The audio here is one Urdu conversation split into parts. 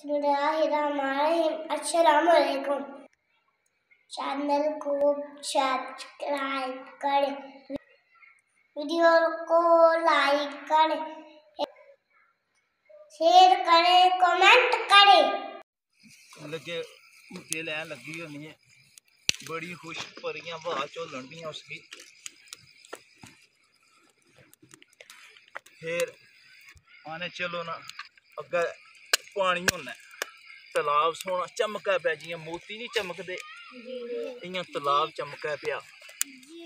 بسم اللہ الرحمن الرحیم السلام علیکم چینل کو سبسکرائب کریں ویڈیو کو لائک کریں شیئر کریں کومنٹ کریں لگے مٹی لین لگی ہونی ہے بڑی خوش پریاں ہوا چولن لڑنی ہیں اس کی۔ پھر آنے چلو نا۔ اگر پانی ان تلاب سونا چمکا پیا جی موتی نہیں چمکتے ان تلاب چمکا پیا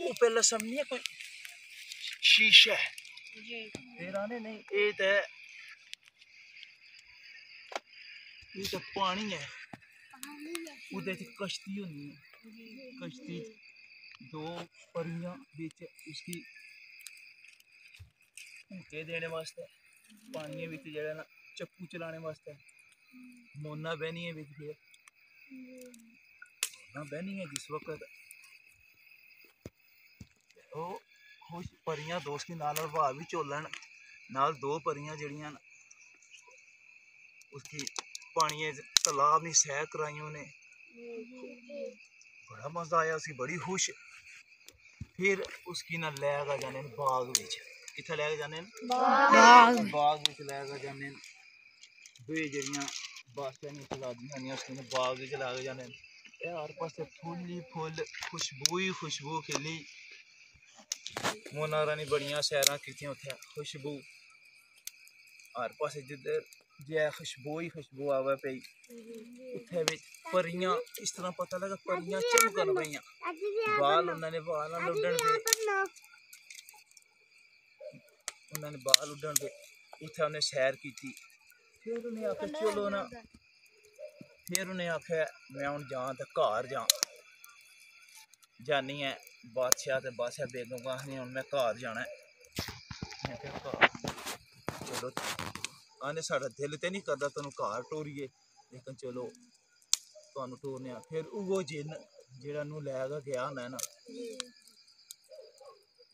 وہ پہلے سمجھ شیشہ ہے پانی ہے اس کشتی ہوشتی دونگے دن پانے ب چپو چلانے واسطے۔ مونا بہنی ہے بہنی ہے جس وقت پری بہا بھی چولن نال دو پری جہاں پانی سہ کرائی نے بڑا مزہ آیا بڑی خوش۔ پھر اس کی نا لے گا جانے باغ بچ کتنے لے گا جانے؟ باغ۔ بچ لے گا جانے۔ جہی چلا باغ بھی چلا کے جانے ہر پاس فل ہی فل خوشبو خوشبو کھیلی منا رانی بڑی سیر کی اتنے خوشبو ہر پاس جی خوشبو ہی خوشبو آوے پی اتنے پریاں اس طرح پتا لگا کہ پہننے لڈن پہ انہوں نے بال لڈن پہ اتنے انہیں سیر کی ਫਿਰ ਉਹਨੇ ਆਖਿਆ ਚਲੋ ਨਾ। ਫਿਰ ਉਹਨੇ ਆਖਿਆ ਮੈਂ ਹੁਣ ਜਾਂ ਤੇ ਘਰ ਜਾਂ। ਜਾਨੀ ਹੈ ਬਾਦਸ਼ਾਹ ਤੇ ਬਾਦਸ਼ਾਹ ਬੇਗਮ ਕਹਾਣੀ ਹੁਣ ਮੈਂ ਘਰ ਜਾਣਾ। ਮੈਂ ਕਿਹਾ ਘਰ। ਚਲੋ। ਆਨੇ ਸਾਡਾ ਦਿਲ ਤੇ ਨਹੀਂ ਕਰਦਾ ਤੁਹਾਨੂੰ ਘਰ ਟੋਰੀਏ। ਲੇਕਿਨ ਚਲੋ ਤੁਹਾਨੂੰ ਟੋਰਨੇ ਆ। ਫਿਰ ਉਹ ਜਿੰਨ ਜਿਹੜਾ ਨੂੰ ਲੈ ਕੇ ਗਿਆ ਹੈ ਨਾ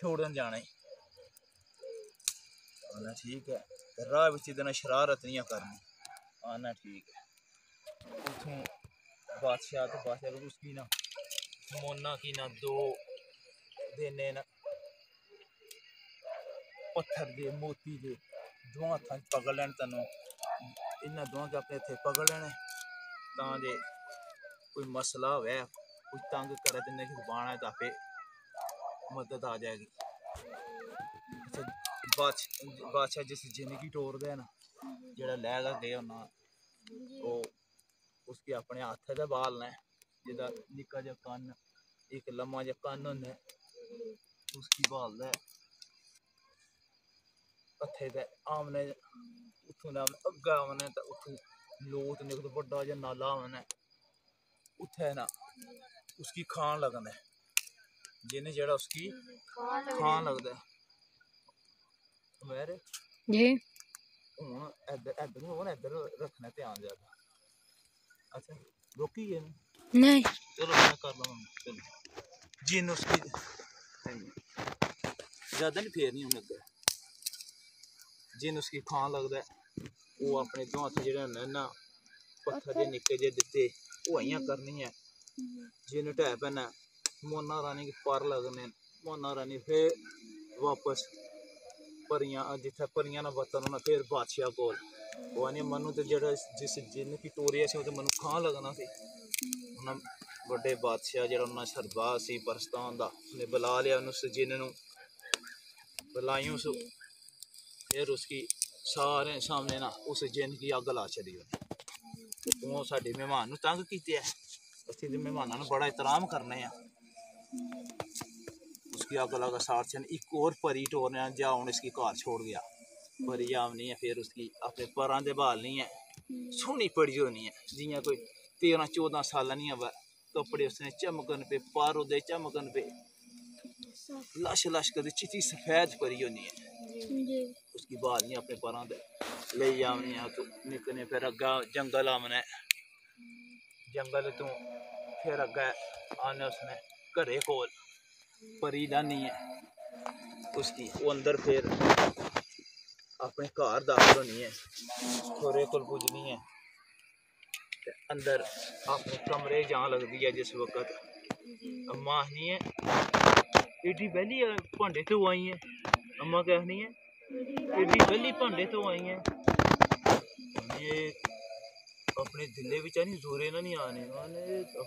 ਛੋੜਨ ਜਾਣਾ ਹੀ آنا ٹھیک ہے۔ راہ رہا اسی شرارت نہیں کرنی۔ آنا ٹھیک ہے۔ بادشاہ تو بادشاہ اس کی نا، مونا کی نا دو دینے نا پتھر دے، موتی دے۔ دوہاں تھا پکڑ لین تنوں کے اپنے تھے پکڑ لینے تاں دے کوئی مسئلہ ہوئے، کوئی تنگ کرے تے نہیں بانا ہے، تاں پہ مدد آ جائے گی۔ بادشاہ جس جن کی ٹور دے نا جڑا لے کر گئے ہونا او اس کے اپنے ہاتھ دے بال نے جدا نکا جا کن ایک لما جا کن ہونے اس کی بال دے ہتھے دے آمنے اتھوں دے آمنے اگا آمنے تے اتھوں لوت نکل بڑا جا نالا آمنے اتھے نا اس کی کھان لگنے جنہیں جڑا اس کی کھان لگتا ہے میرے جی انہوں ہوں ادھر ادھر ہوں ادھر رکھنا دھیان زیادہ اچھا روکی یہ نہیں چلو میں کر لوں چلو جن اس کی زیادہ نہیں پھیرنی ہوں اگے جن اس کی کھان لگتا ہے وہ اپنے دو ہاتھ جڑے ہیں نا پتھر دے نکے جے دیتے وہ ایاں کرنی ہے جن ٹیپ ہے نا مونا رانی کے پر لگنے مونا رانی پھر واپس پریاں جتھے پریاں نہ وطن ہونا پھر بادشاہ کول وانی منو تے جڑا جس جن کی ٹوریا سے او تے منو کھان لگنا سی انہاں بڑے بادشاہ جڑا انہاں سربا سی پرستان دا نے بلا لیا انہوں سے جن نو بلائیوں سو پھر اس کی سارے سامنے نا اس جن کی اگ لا چلی وہ ساڈے مہمان نو تنگ کیتے ہے اسی دے مہماناں نو بڑا احترام کرنے ہیں اس کی اگلا کا ساتھ سن یعنی ایک اور پری ٹورنا جا ہوں اس کی کار چھوڑ گیا۔ پری آمنی ہے پھر اس کی اپنے پران دے بال نہیں ہے سونی پڑی ہونی ہے جیاں کوئی تیرہ چودہ سالہ نہیں ہے کپڑے اس نے چمکن پہ پارو دے چمکن پہ لش لش کر چیتی سفید پری ہونی ہے۔ جی۔ اس کی بالیاں اپنے پران دے۔ لے نہیں ہے تو نکنے پھر اگا جنگل آمنے۔ جنگل تو پھر اگا آنے اس نے۔ پری لانی ہےار دا ہونی ہے۔ پجنی ہے۔ اندر اپنے کمرے جان لگتی ہے جس وقت اما ہے، ایڈی بہلی تو آئی ہیں۔ اما کے آڈی بہلی بانڈے چوائی ہے یہ اپنے دل بچا نی دور نہ آپ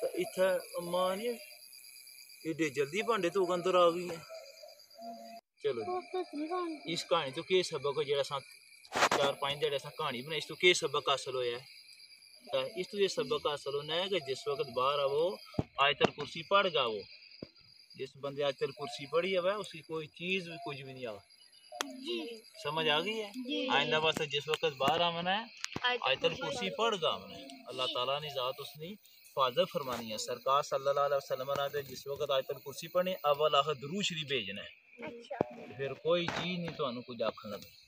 تو اتے اماں ایڈی جلدی بھانڈے تک ادر آ گئی چلو جی، اسانی تھی سبق ہے سات چار پانچ جانے کھانی بنا اس سبق حاصل ہوا ہے؟ اس سبق حاصل ہونا ہے کہ جس وقت باہر آو اج تک کرسی پڑ گی جس بند اج تک کرسی پڑھی آوے اس کی کوئی چیز کچھ بھی نی آ سمجھ آ گئی ہے؟ آئندہ بس جس وقت باہر آمنا ہے آیت الکرسی پڑھ گا آمنا ہے۔ اللہ تعالیٰ نے ذات اس نے حفاظت فرمانی ہے۔ سرکار صلی اللہ علیہ وسلم نے جس وقت آیت الکرسی پڑھنے اول آخر درو شریف بھیجنا ہے۔ پھر کوئی چیز نہیں تو انہوں کو جاکھنا بھی